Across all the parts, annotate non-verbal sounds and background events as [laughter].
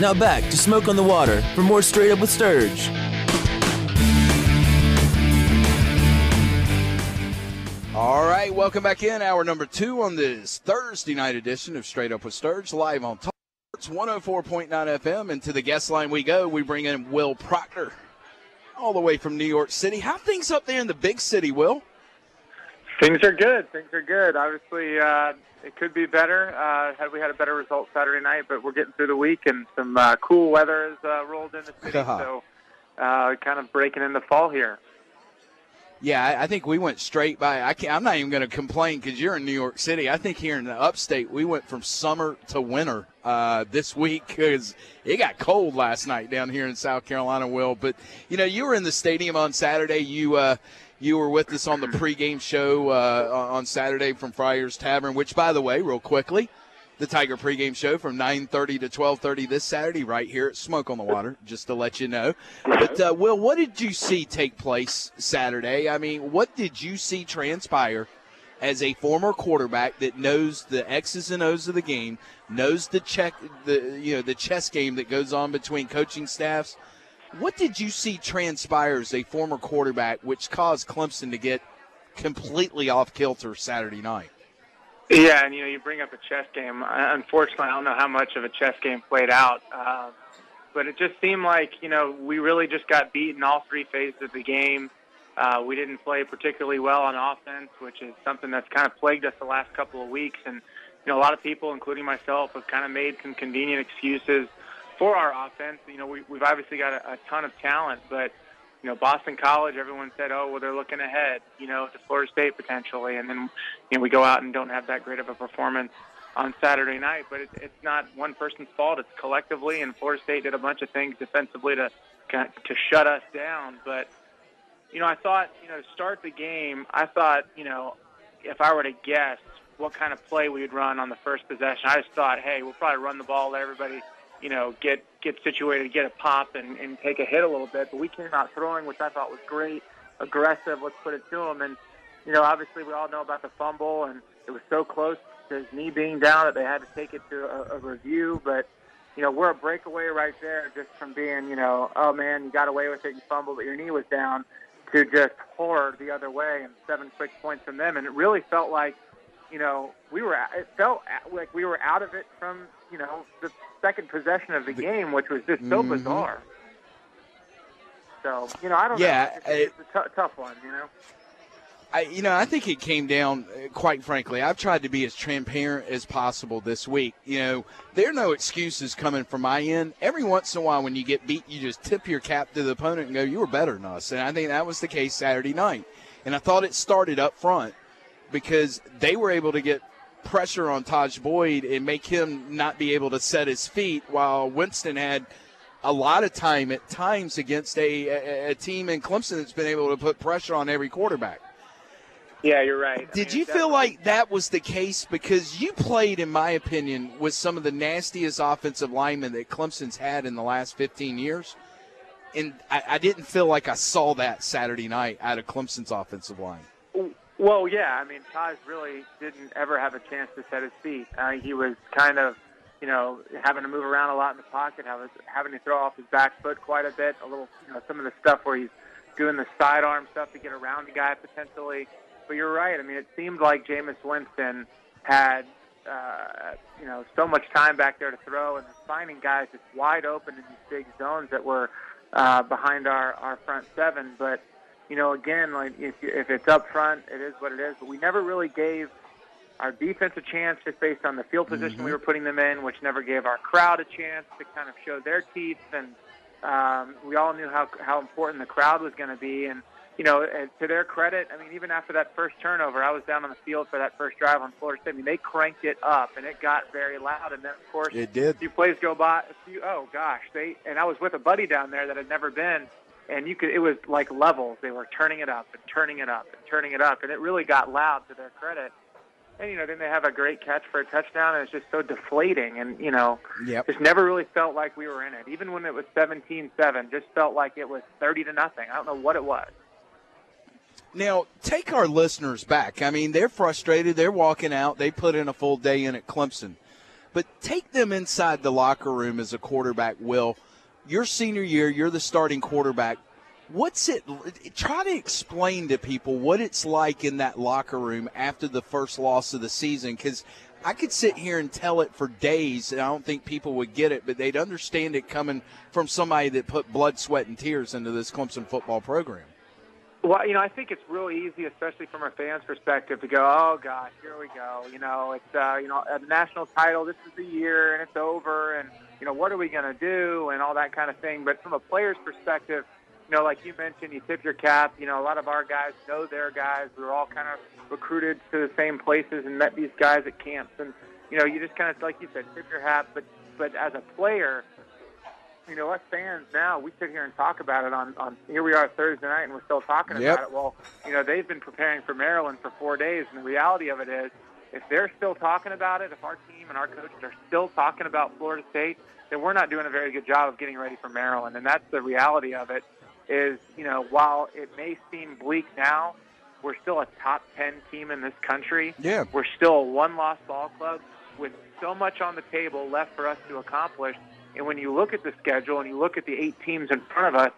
Now back to Smoke on the Water for more Straight Up with Sturg. All right, welcome back in. Hour number two on this Thursday night edition of Straight Up with Sturg, live on Talk Sports 104.9 FM. And to the guest line we go. We bring in Will Proctor, all the way from New York City. How things up there in the big city, Will? Things are good. Things are good. Obviously, uh, it could be better uh, had we had a better result Saturday night, but we're getting through the week and some uh, cool weather has uh, rolled in the city, [laughs] so uh, kind of breaking in the fall here. Yeah, I, I think we went straight by. I can't, I'm not even going to complain because you're in New York City. I think here in the upstate, we went from summer to winter uh, this week because it got cold last night down here in South Carolina. Will, but you know, you were in the stadium on Saturday. You uh, you were with us on the pregame show uh, on Saturday from Friars Tavern, which, by the way, real quickly, the Tiger pregame show from 9:30 to 12:30 this Saturday, right here at Smoke on the Water. Just to let you know. But uh, Will, what did you see take place Saturday? I mean, what did you see transpire as a former quarterback that knows the X's and O's of the game, knows the check, the you know the chess game that goes on between coaching staffs? What did you see transpire as a former quarterback, which caused Clemson to get completely off kilter Saturday night? Yeah, and you know, you bring up a chess game. Unfortunately, I don't know how much of a chess game played out, uh, but it just seemed like you know we really just got beaten all three phases of the game. Uh, we didn't play particularly well on offense, which is something that's kind of plagued us the last couple of weeks. And you know, a lot of people, including myself, have kind of made some convenient excuses for our offense. You know, we, we've obviously got a, a ton of talent, but you know, Boston College, everyone said, oh, well, they're looking ahead, you know, to Florida State potentially. And then, you know, we go out and don't have that great of a performance on Saturday night. But it, it's not one person's fault. It's collectively, and Florida State did a bunch of things defensively to to shut us down. But, you know, I thought, you know, to start the game, I thought, you know, if I were to guess what kind of play we'd run on the first possession, I just thought, hey, we'll probably run the ball, let everybody – you know, get get situated, get a pop, and, and take a hit a little bit. But we came out throwing, which I thought was great, aggressive. Let's put it to them. And you know, obviously we all know about the fumble, and it was so close to his knee being down that they had to take it to a, a review. But you know, we're a breakaway right there, just from being, you know, oh man, you got away with it, you fumbled, but your knee was down, to just horror the other way and seven quick points from them. And it really felt like you know, we were it felt like we were out of it from you know the second possession of the game, which was just so mm-hmm. bizarre. So you know, I don't yeah, know. It's, it's a t- tough one, you know. I, you know, I think it came down, uh, quite frankly, I've tried to be as transparent as possible this week. You know, there are no excuses coming from my end. Every once in a while, when you get beat, you just tip your cap to the opponent and go, you were better than us. And I think that was the case Saturday night. And I thought it started up front because they were able to get pressure on Tajh Boyd and make him not be able to set his feet while Winston had a lot of time at times against a, a, a team in Clemson that's been able to put pressure on every quarterback. Yeah, you're right. Did I mean, you feel like that was the case? Because you played, in my opinion, with some of the nastiest offensive linemen that Clemson's had in the last 15 years. And I, I didn't feel like I saw that Saturday night out of Clemson's offensive line. Well, yeah. I mean, Tajh really didn't ever have a chance to set his feet. Uh, he was kind of, you know, having to move around a lot in the pocket, having having to throw off his back foot quite a bit. A little, you know, some of the stuff where he's doing the sidearm stuff to get around the guy potentially. But you're right. I mean, it seemed like Jameis Winston had, uh, you know, so much time back there to throw and finding guys just wide open in these big zones that were uh, behind our our front seven, but you know, again, like if if it's up front, it is what it is. But we never really gave our defense a chance just based on the field position mm-hmm. we were putting them in, which never gave our crowd a chance to kind of show their teeth. And um, we all knew how how important the crowd was going to be. And you know, to their credit, I mean, even after that first turnover, I was down on the field for that first drive on Florida State. I mean, they cranked it up, and it got very loud. And then, of course, it did. A few plays go by. A few, oh gosh, they and I was with a buddy down there that had never been and you could it was like levels. They were turning it up and turning it up and turning it up and it really got loud to their credit. And you know then they have a great catch for a touchdown and it's just so deflating and you know yep. just never really felt like we were in it. Even when it was 17-7 just felt like it was 30 to nothing. I don't know what it was. Now take our listeners back. I mean they're frustrated. They're walking out. They put in a full day in at clemson. But take them inside the locker room as a quarterback, Will. Your senior year, you're the starting quarterback. What's it? Try to explain to people what it's like in that locker room after the first loss of the season, because I could sit here and tell it for days, and I don't think people would get it, but they'd understand it coming from somebody that put blood, sweat, and tears into this Clemson football program. Well, you know, I think it's really easy, especially from a fan's perspective, to go, "Oh gosh, here we go." You know, it's uh, you know a national title. This is the year, and it's over, and you know what are we going to do, and all that kind of thing. But from a player's perspective, you know, like you mentioned, you tip your cap. You know, a lot of our guys know their guys. We were all kind of recruited to the same places and met these guys at camps, and you know, you just kind of, like you said, tip your hat. But but as a player, you know, us fans now, we sit here and talk about it on, on here we are Thursday night and we're still talking yep. about it. Well, you know, they've been preparing for Maryland for four days, and the reality of it is, if they're still talking about it, if our team and our coaches are still talking about Florida State, then we're not doing a very good job of getting ready for Maryland. And that's the reality of it is, you know, while it may seem bleak now, we're still a top 10 team in this country. Yeah. We're still a one-loss ball club with so much on the table left for us to accomplish and when you look at the schedule and you look at the eight teams in front of us,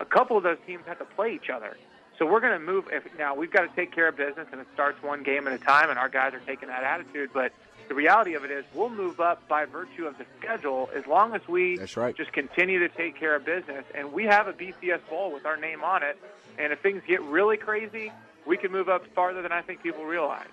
a couple of those teams have to play each other. So we're going to move. If, now we've got to take care of business, and it starts one game at a time, and our guys are taking that attitude. But the reality of it is, we'll move up by virtue of the schedule as long as we That's right. just continue to take care of business. And we have a BCS bowl with our name on it. And if things get really crazy, we can move up farther than I think people realize.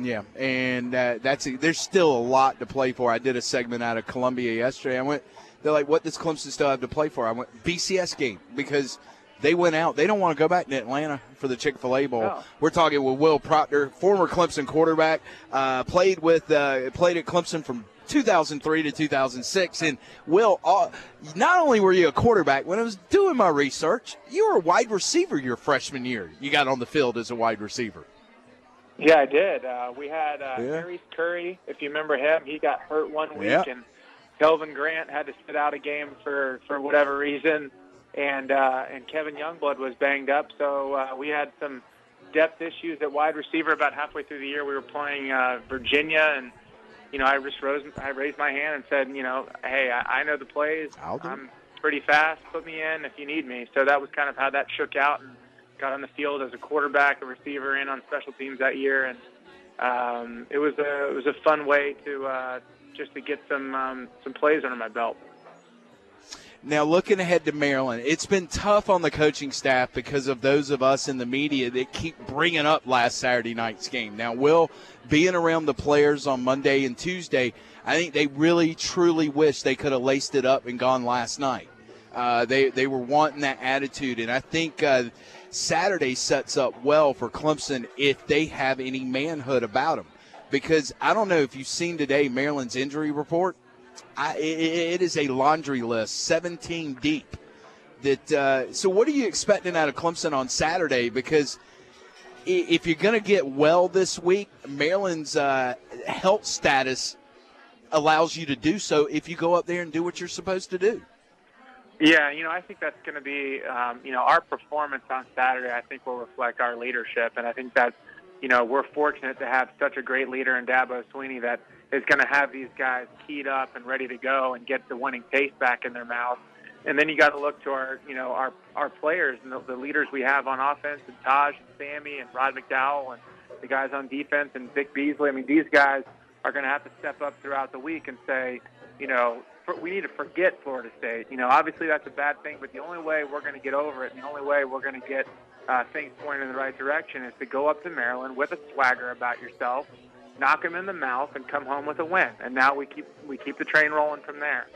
Yeah, and uh, that's a, there's still a lot to play for. I did a segment out of Columbia yesterday. I went, they're like, "What does Clemson still have to play for?" I went BCS game because they went out. They don't want to go back to Atlanta for the Chick Fil A Bowl. No. We're talking with Will Proctor, former Clemson quarterback, uh, played with uh, played at Clemson from 2003 to 2006. And Will, uh, not only were you a quarterback, when I was doing my research, you were a wide receiver your freshman year. You got on the field as a wide receiver. Yeah, I did. Uh, we had uh, Yeah. Airese Currie, if you remember him. He got hurt one week, Yeah. and Kelvin Grant had to sit out a game for for whatever reason, and uh, and Kevin Youngblood was banged up. So uh, we had some depth issues at wide receiver. About halfway through the year, we were playing uh, Virginia, and you know I just rose, I raised my hand and said, you know, hey, I, I know the plays. I'll do. I'm pretty fast. Put me in if you need me. So that was kind of how that shook out. And, got on the field as a quarterback, a receiver, and on special teams that year, and um, it was a it was a fun way to uh, just to get some um, some plays under my belt. Now, looking ahead to Maryland, it's been tough on the coaching staff because of those of us in the media that keep bringing up last Saturday night's game. Now, Will, being around the players on Monday and Tuesday, I think they really, truly wish they could have laced it up and gone last night. Uh, they, they were wanting that attitude, and I think uh, Saturday sets up well for Clemson if they have any manhood about them. Because I don't know if you've seen today Maryland's injury report. I, it, is a laundry list, 17 deep. That uh, so, what are you expecting out of Clemson on Saturday? Because if you're going to get well this week, Maryland's uh, health status allows you to do so if you go up there and do what you're supposed to do. Yeah, you know, I think that's going to be, um, you know, our performance on Saturday. I think will reflect our leadership, and I think that, you know, we're fortunate to have such a great leader in Dabo Swinney that is going to have these guys keyed up and ready to go and get the winning taste back in their mouth. And then you got to look to our, you know, our our players and the, the leaders we have on offense, and Tajh and Sammy and Rod McDowell and the guys on defense and Vic Beasley. I mean, these guys are going to have to step up throughout the week and say, you know, for, we need to forget Florida State. You know, obviously that's a bad thing, but the only way we're going to get over it, and the only way we're going to get uh, things pointed in the right direction, is to go up to Maryland with a swagger about yourself, knock him in the mouth, and come home with a win. And now we keep we keep the train rolling from there.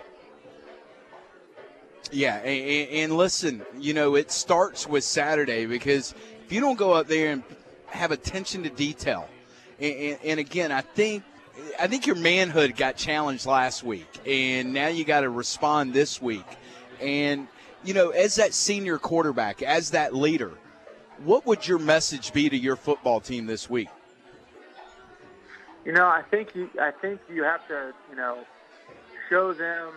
Yeah, and, and listen, you know, it starts with Saturday because if you don't go up there and have attention to detail, and, and, and again, I think I think your manhood got challenged last week, and now you got to respond this week. And you know, as that senior quarterback, as that leader, what would your message be to your football team this week? You know, I think you I think you have to, you know, show them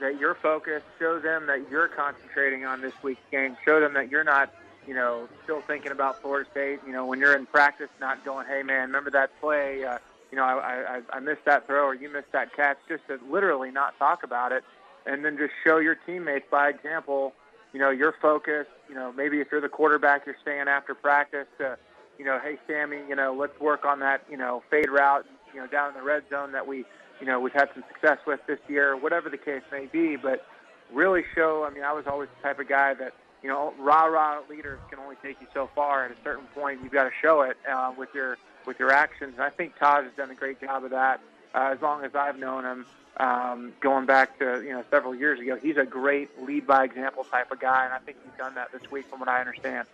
that you're focused, show them that you're concentrating on this week's game, show them that you're not, you know, still thinking about Florida State. You know, when you're in practice, not going, hey man, remember that play? Uh, you know, I, I, I missed that throw or you missed that catch, just to literally not talk about it, and then just show your teammates by example, you know, your focus. You know, maybe if you're the quarterback, you're staying after practice to, you know, hey Sammy, you know, let's work on that, you know, fade route, you know, down in the red zone that we, you know, we've had some success with this year, whatever the case may be. But really show. I mean, I was always the type of guy that you know, rah rah leaders can only take you so far. At a certain point, you've got to show it uh, with your with your actions. And I think Tajh has done a great job of that. Uh, as long as I've known him, um, going back to you know several years ago, he's a great lead by example type of guy, and I think he's done that this week, from what I understand.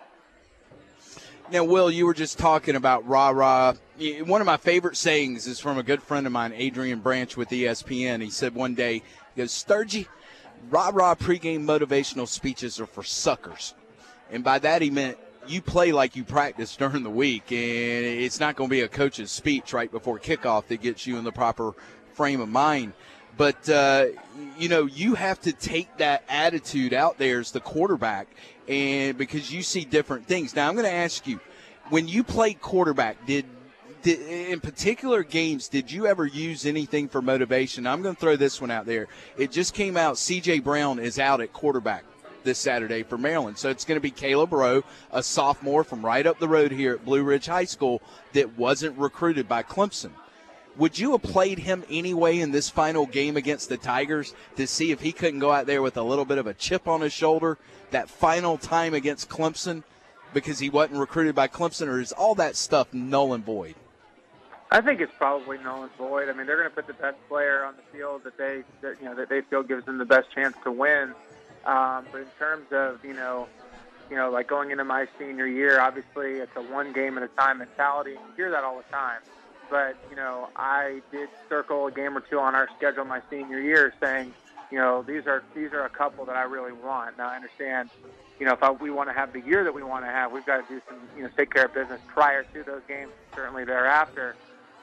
Now, Will, you were just talking about rah rah. One of my favorite sayings is from a good friend of mine, Adrian Branch with ESPN. He said one day, he goes, Sturgey, rah rah pregame motivational speeches are for suckers. And by that, he meant you play like you practice during the week, and it's not going to be a coach's speech right before kickoff that gets you in the proper frame of mind. But, uh, you know, you have to take that attitude out there as the quarterback, and because you see different things. Now, I'm going to ask you when you played quarterback, did did, in particular games, did you ever use anything for motivation? I'm going to throw this one out there. It just came out. C.J. Brown is out at quarterback this Saturday for Maryland. So it's going to be Caleb Rowe, a sophomore from right up the road here at Blue Ridge High School that wasn't recruited by Clemson. Would you have played him anyway in this final game against the Tigers to see if he couldn't go out there with a little bit of a chip on his shoulder that final time against Clemson because he wasn't recruited by Clemson, or is all that stuff null and void? I think it's probably null and void. I mean, they're going to put the best player on the field that they, that, you know, that they feel gives them the best chance to win. Um, but in terms of, you know, you know, like going into my senior year, obviously it's a one game at a time mentality. You hear that all the time. But you know, I did circle a game or two on our schedule my senior year, saying, you know, these are these are a couple that I really want. Now I understand, you know, if I, we want to have the year that we want to have, we've got to do some, you know, take care of business prior to those games, certainly thereafter.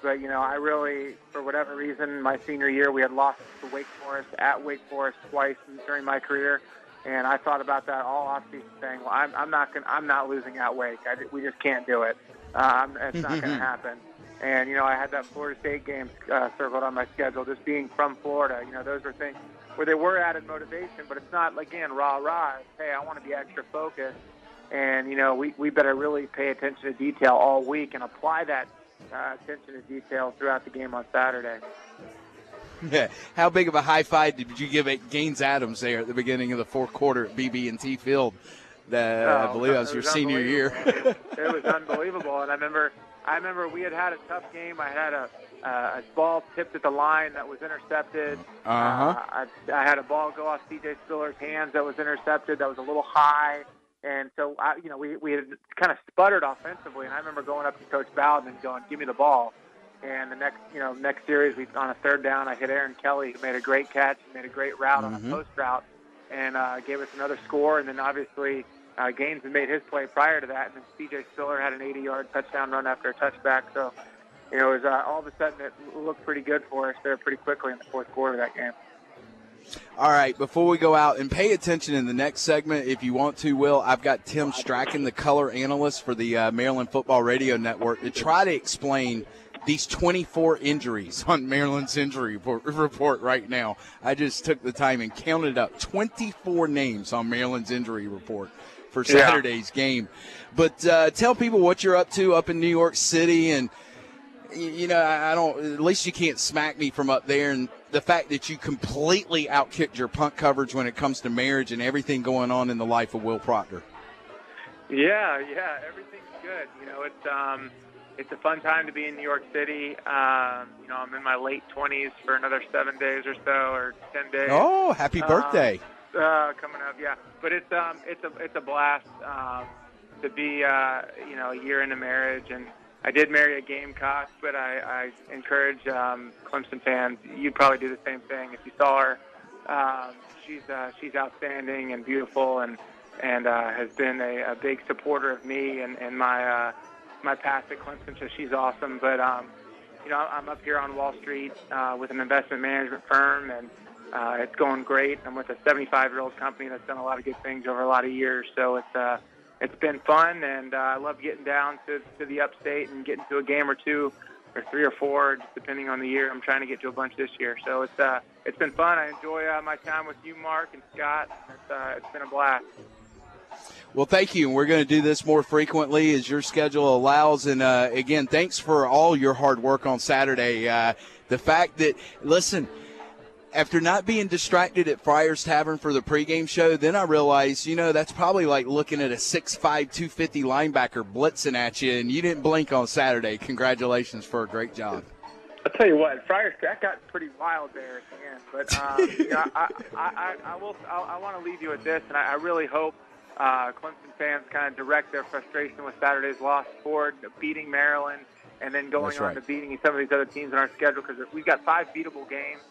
But you know, I really, for whatever reason, my senior year we had lost to Wake Forest at Wake Forest twice during my career, and I thought about that all offseason, saying, "Well, I'm, I'm not going, I'm not losing at Wake. I, we just can't do it. Um, it's not going [laughs] to happen." And you know, I had that Florida State game uh, circled on my schedule. Just being from Florida, you know, those are things where they were added motivation, but it's not again rah rah. Hey, I want to be extra focused, and you know, we we better really pay attention to detail all week and apply that uh, attention to detail throughout the game on Saturday. Yeah. [laughs] How big of a high five did you give at Gaines Adams there at the beginning of the fourth quarter at BB&T Field? That oh, I believe that was, was your senior year. [laughs] it was unbelievable, and I remember I remember we had had a tough game. I had a, uh, a ball tipped at the line that was intercepted. Uh-huh. Uh, I, I had a ball go off C.J. Spiller's hands that was intercepted. That was a little high. And so, I, you know, we, we had kind of sputtered offensively. And I remember going up to Coach Bowden and going, give me the ball. And the next, you know, next series, we on a third down, I hit Aaron Kelly, who made a great catch, made a great route mm-hmm. on a mm-hmm. post route, and uh, gave us another score. And then obviously, uh, Gaines had made his play prior to that, and then C.J. Spiller had an 80-yard touchdown run after a touchback. So, you know, it was uh, all of a sudden it looked pretty good for us there pretty quickly in the fourth quarter of that game. All right, before we go out and pay attention in the next segment, if you want to, Will, I've got Tim Strachan, the color analyst for the uh, Maryland Football Radio Network, to try to explain these 24 injuries on Maryland's injury report right now. I just took the time and counted up 24 names on Maryland's injury report for Saturday's yeah. game. But uh, tell people what you're up to up in New York City and – you know, I don't. At least you can't smack me from up there, and the fact that you completely outkicked your punt coverage when it comes to marriage and everything going on in the life of Will Proctor. Yeah, yeah, everything's good. You know, it's um, it's a fun time to be in New York City. Um, you know, I'm in my late 20s for another seven days or so, or 10 days. Oh, happy birthday! Um, uh, coming up, yeah. But it's um, it's a it's a blast um, to be uh, you know a year into marriage and I did marry a Gamecock, but I, I encourage um, Clemson fans. You'd probably do the same thing if you saw her. Um, she's uh, she's outstanding and beautiful, and and uh, has been a, a big supporter of me and, and my uh, my past at Clemson. So she's awesome. But um, you know, I'm up here on Wall Street uh, with an investment management firm, and uh, it's going great. I'm with a 75 year old company that's done a lot of good things over a lot of years. So it's uh, it's been fun, and uh, I love getting down to, to the upstate and getting to a game or two or three or four, just depending on the year. I'm trying to get to a bunch this year, so it's uh, it's been fun. I enjoy uh, my time with you, Mark and Scott. It's, uh, it's been a blast. Well, thank you. We're going to do this more frequently as your schedule allows. And uh, again, thanks for all your hard work on Saturday. Uh, the fact that, listen, after not being distracted at Friars Tavern for the pregame show, then I realized, you know, that's probably like looking at a 6'5, 250 linebacker blitzing at you, and you didn't blink on Saturday. Congratulations for a great job. I'll tell you what, Friars that got pretty wild there at the end. But um, [laughs] you know, I, I, I, I will. I, I want to leave you with this, and I, I really hope uh, Clemson fans kind of direct their frustration with Saturday's loss toward beating Maryland, and then going That's on right. to beating some of these other teams in our schedule because we've got five beatable games.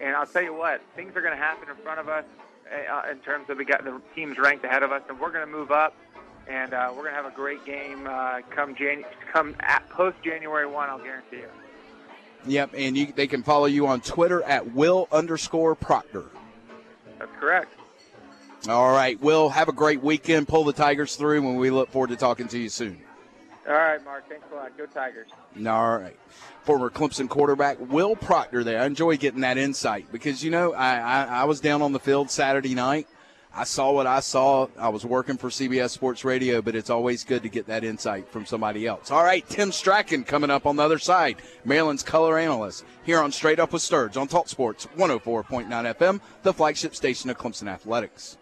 And I'll tell you what, things are going to happen in front of us uh, in terms of we got the teams ranked ahead of us, and we're going to move up, and uh, we're going to have a great game uh, come Janu- come at post January one. I'll guarantee you. Yep, and you, they can follow you on Twitter at Will underscore Proctor. That's correct. All right, Will, have a great weekend. Pull the Tigers through, and we look forward to talking to you soon. All right, Mark. Thanks a lot. Go Tigers. All right. Former Clemson quarterback Will Proctor there. I enjoy getting that insight because, you know, I, I, I was down on the field Saturday night. I saw what I saw. I was working for CBS Sports Radio, but it's always good to get that insight from somebody else. All right, Tim Strachan coming up on the other side, Maryland's color analyst, here on Straight Up with Sturg on Talk Sports 104.9 FM, the flagship station of Clemson Athletics.